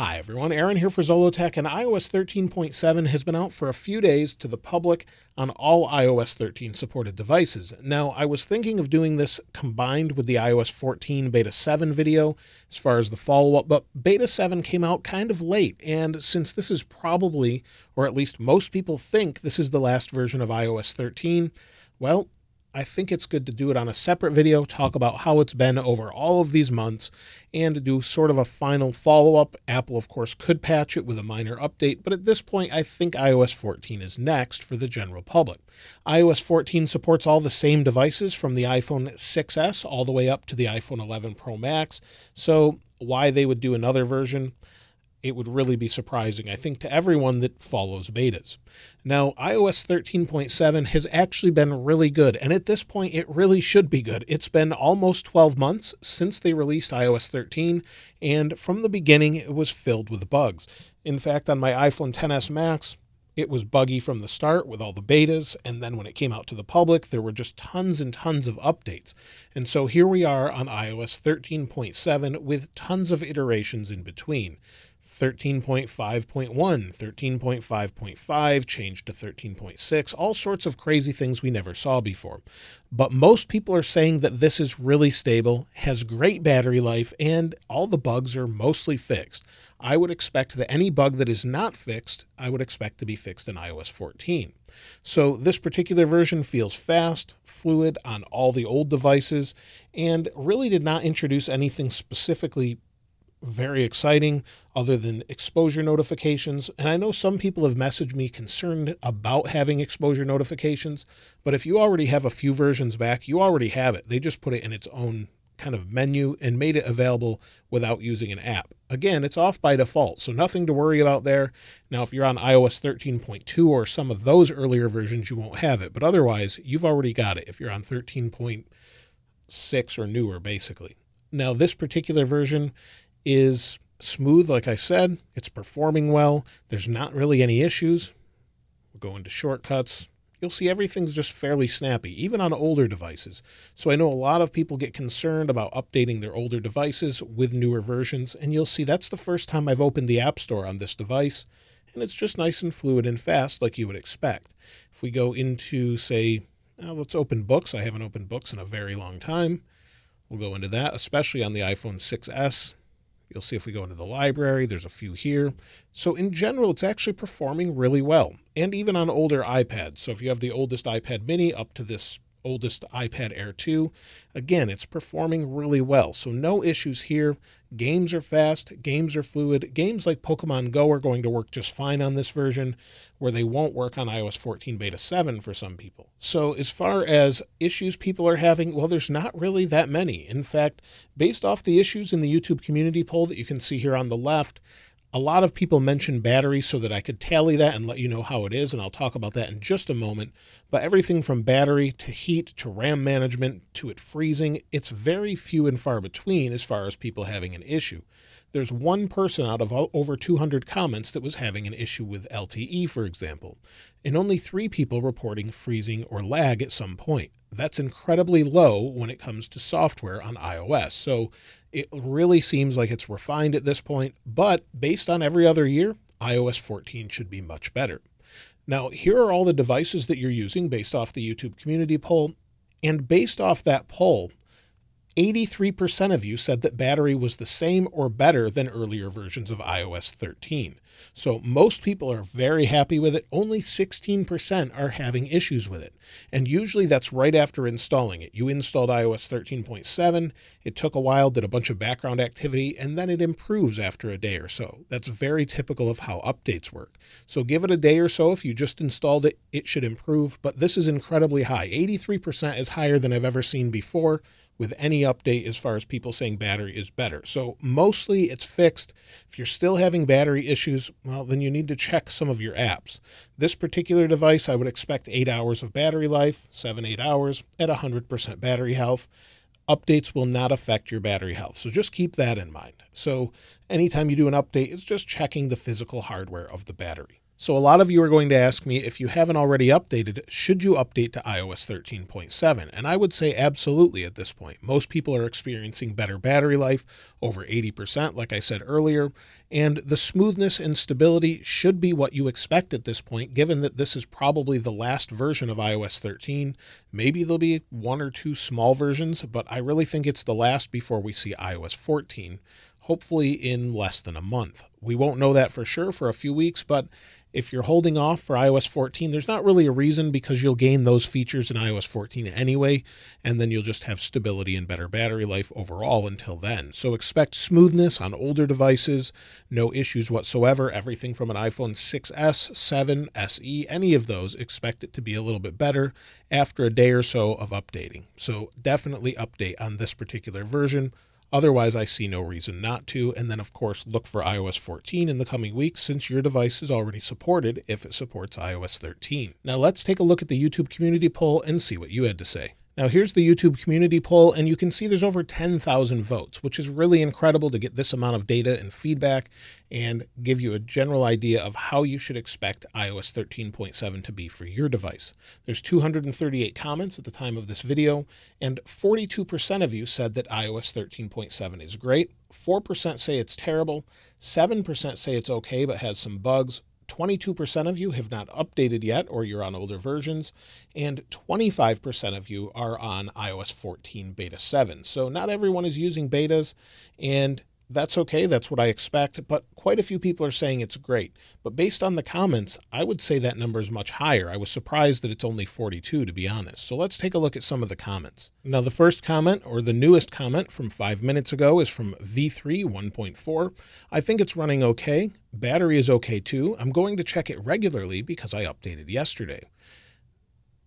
Hi everyone, Aaron here for Zollotech, and iOS 13.7 has been out for a few days to the public on all iOS 13 supported devices. Now, I was thinking of doing this combined with the iOS 14 Beta 7 video as far as the follow up, but Beta 7 came out kind of late, and since this is probably, or at least most people think, this is the last version of iOS 13, well, I think it's good to do it on a separate video, talk about how it's been over all of these months, and do sort of a final follow up. Apple, of course, could patch it with a minor update, but at this point, I think iOS 14 is next for the general public. iOS 14 supports all the same devices from the iPhone 6S all the way up to the iPhone 11 Pro Max, so why they would do another version? It would really be surprising, I think, to everyone that follows betas. Now, iOS 13.7 has actually been really good, and at this point, it really should be good. It's been almost 12 months since they released iOS 13, and from the beginning, it was filled with bugs. In fact, on my iPhone 10s Max, it was buggy from the start with all the betas, and then when it came out to the public, there were just tons and tons of updates. And so here we are on iOS 13.7 with tons of iterations in between. 13.5.1, 13.5.5, changed to 13.6, all sorts of crazy things we never saw before. But most people are saying that this is really stable, has great battery life, and all the bugs are mostly fixed. I would expect that any bug that is not fixed, I would expect to be fixed in iOS 14. So this particular version feels fast, fluid on all the old devices, and really did not introduce anything specifically very exciting other than exposure notifications. And I know some people have messaged me concerned about having exposure notifications, but if you already have a few versions back, you already have it. They just put it in its own kind of menu and made it available without using an app. Again, it's off by default, so nothing to worry about there. Now, if you're on iOS 13.2 or some of those earlier versions, you won't have it, but otherwise, you've already got it if you're on 13.6 or newer, basically. Now, this particular version is smooth, like I said. It's performing well. There's not really any issues. We'll go into shortcuts. You'll see everything's just fairly snappy, even on older devices. So I know a lot of people get concerned about updating their older devices with newer versions, and you'll see that's the first time I've opened the App Store on this device, and it's just nice and fluid and fast like you would expect. If we go into, say, well, let's open books. I haven't opened books in a very long time. We'll go into that, especially on the iPhone 6S. You'll see if we go into the library, there's a few here. So in general, it's actually performing really well, and even on older iPads. So if you have the oldest iPad mini up to this oldest iPad Air 2. Again, it's performing really well, so no issues here. Games are fast, games are fluid. Games like Pokemon Go are going to work just fine on this version, where they won't work on iOS 14 Beta 7 for some people. So, as far as issues people are having, well, there's not really that many. In fact, based off the issues in the YouTube community poll that you can see here on the left, a lot of people mention battery so that I could tally that and let you know how it is, and I'll talk about that in just a moment. But everything from battery to heat to RAM management to it freezing, it's very few and far between as far as people having an issue. There's one person out of over 200 comments that was having an issue with LTE, for example, and only three people reporting freezing or lag at some point. That's incredibly low when it comes to software on iOS. So it really seems like it's refined at this point, but based on every other year, iOS 14 should be much better. Now, here are all the devices that you're using based off the YouTube community poll. And based off that poll, 83% of you said that battery was the same or better than earlier versions of iOS 13. So most people are very happy with it. Only 16% are having issues with it. And usually that's right after installing it. You installed iOS 13.7, it took a while, did a bunch of background activity, and then it improves after a day or so. That's very typical of how updates work. So give it a day or so. If you just installed it, it should improve. But this is incredibly high. 83% is higher than I've ever seen before with any update as far as people saying battery is better. So mostly it's fixed. If you're still having battery issues, well, then you need to check some of your apps. This particular device, I would expect eight hours of battery life, seven, eight hours at 100% battery health. Updates will not affect your battery health. So just keep that in mind. So anytime you do an update, it's just checking the physical hardware of the battery. So, a lot of you are going to ask me if you haven't already updated, should you update to iOS 13.7? And I would say absolutely at this point. Most people are experiencing better battery life, over 80%, like I said earlier, and the smoothness and stability should be what you expect at this point, given that this is probably the last version of iOS 13. Maybe there'll be one or two small versions, but I really think it's the last before we see iOS 14 hopefully in less than a month. We won't know that for sure for a few weeks, but if you're holding off for iOS 14, there's not really a reason because you'll gain those features in iOS 14 anyway, and then you'll just have stability and better battery life overall until then. So expect smoothness on older devices, no issues whatsoever. Everything from an iPhone 6S, 7, SE, any of those, expect it to be a little bit better after a day or so of updating. So definitely update on this particular version. Otherwise, I see no reason not to. And then, of course, look for iOS 14 in the coming weeks since your device is already supported if it supports iOS 13. Now, let's take a look at the YouTube community poll and see what you had to say. Now, here's the YouTube community poll, and you can see there's over 10,000 votes, which is really incredible to get this amount of data and feedback and give you a general idea of how you should expect iOS 13.7 to be for your device. There's 238 comments at the time of this video, and 42% of you said that iOS 13.7 is great, 4% say it's terrible, 7% say it's okay but has some bugs, 22% of you have not updated yet, or you're on older versions, and 25% of you are on iOS 14 Beta 7. So not everyone is using betas, and that's okay. That's what I expect. But quite a few people are saying it's great. But based on the comments, I would say that number is much higher. I was surprised that it's only 42, to be honest. So let's take a look at some of the comments. Now, the first comment, or the newest comment from five minutes ago, is from V3 1.4. I think it's running okay. Battery is okay too. I'm going to check it regularly because I updated yesterday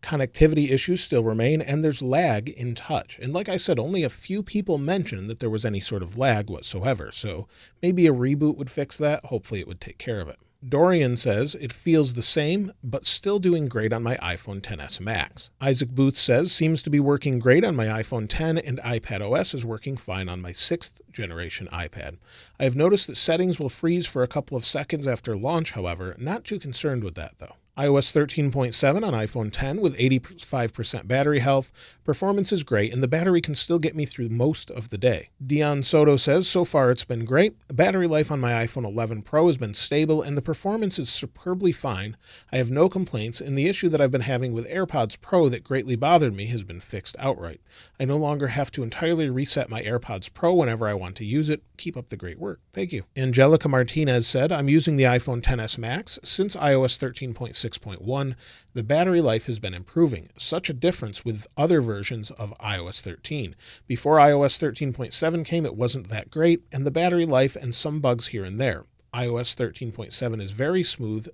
connectivity issues still remain, and there's lag in touch. And like I said, only a few people mentioned that there was any sort of lag whatsoever. So maybe a reboot would fix that. Hopefully, it would take care of it. Dorian says it feels the same, but still doing great on my iPhone 10s Max. Isaac Booth says seems to be working great on my iPhone 10 and iPad OS is working fine on my sixth generation iPad. I have noticed that settings will freeze for a couple of seconds after launch, however, not too concerned with that though iOS 13.7 on iPhone 10 with 85% battery health. Performance is great, and the battery can still get me through most of the day. Dion Soto says, So far it's been great. Battery life on my iPhone 11 Pro has been stable, and the performance is superbly fine. I have no complaints, and the issue that I've been having with AirPods Pro that greatly bothered me has been fixed outright. I no longer have to entirely reset my AirPods Pro whenever I want to use it. Keep up the great work. Thank you. Angelica Martinez said, I'm using the iPhone 10s Max since iOS 13.6.1. the battery life has been improving. Such a difference with other versions of iOS 13. Before iOS 13.7 came, it wasn't that great, and the battery life and some bugs here and there. iOS 13.7 is very smooth,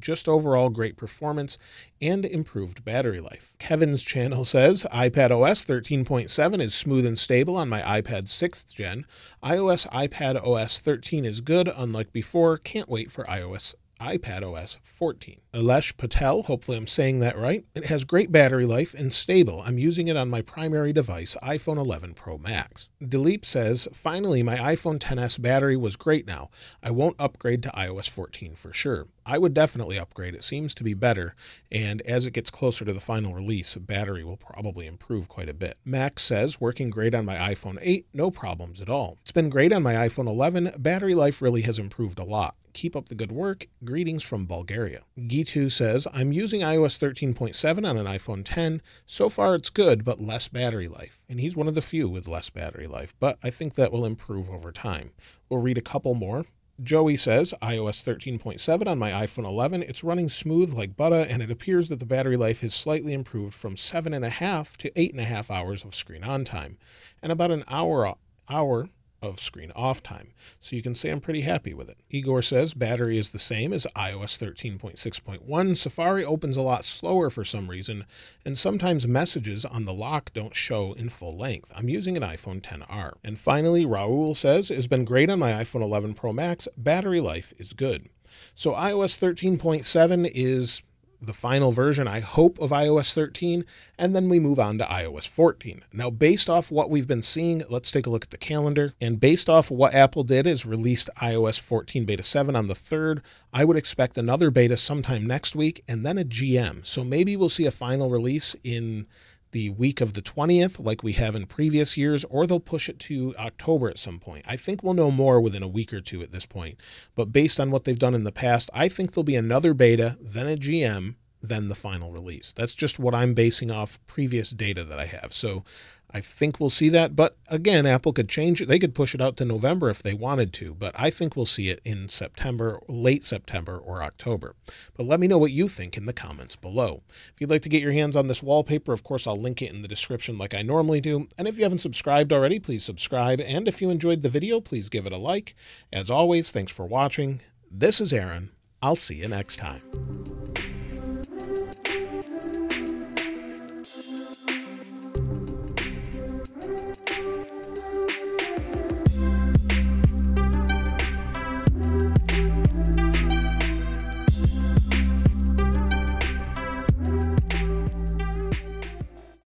just overall great performance and improved battery life. Kevin's channel says iPad OS 13.7 is smooth and stable on my iPad 6th gen. iOS iPad OS 13 is good, unlike before. Can't wait for iOS iPad OS 14. Alesh Patel, hopefully I'm saying that right. It has great battery life and stable. I'm using it on my primary device, iPhone 11 Pro Max. Dilip says, finally, my iPhone 10s battery was great now. I won't upgrade to iOS 14 for sure. I would definitely upgrade. It seems to be better, and as it gets closer to the final release, battery will probably improve quite a bit. Max says, working great on my iPhone 8, no problems at all. It's been great on my iPhone 11. Battery life really has improved a lot. Keep up the good work. Greetings from Bulgaria. Gitu says, I'm using iOS 13.7 on an iPhone 10. So far it's good, but less battery life. And he's one of the few with less battery life, but I think that will improve over time. We'll read a couple more. Joey says, iOS 13.7 on my iPhone 11, it's running smooth like butter, and it appears that the battery life has slightly improved from 7.5 to 8.5 hours of screen on time, and about an hour, hour of screen off time. So you can say I'm pretty happy with it. Igor says battery is the same as iOS 13.6.1. Safari opens a lot slower for some reason, and sometimes messages on the lock don't show in full length. I'm using an iPhone 10R. And finally, Raul says, it's been great on my iPhone 11 Pro Max. Battery life is good. So iOS 13.7 is the final version, I hope, of iOS 13, and then we move on to iOS 14. Now, based off what we've been seeing, let's take a look at the calendar. And based off what Apple did is released iOS 14 Beta 7 on the 3rd. I would expect another beta sometime next week and then a GM. So maybe we'll see a final release in the week of the 20th, like we have in previous years, or they'll push it to October at some point. I think we'll know more within a week or two at this point. But based on what they've done in the past, I think there'll be another beta, then a GM, then the final release. That's just what I'm basing off previous data that I have. So I think we'll see that. But again, Apple could change it. They could push it out to November if they wanted to. But I think we'll see it in September, late September, or October. But let me know what you think in the comments below. If you'd like to get your hands on this wallpaper, of course, I'll link it in the description like I normally do. And if you haven't subscribed already, please subscribe. And if you enjoyed the video, please give it a like. As always, thanks for watching. This is Aaron. I'll see you next time.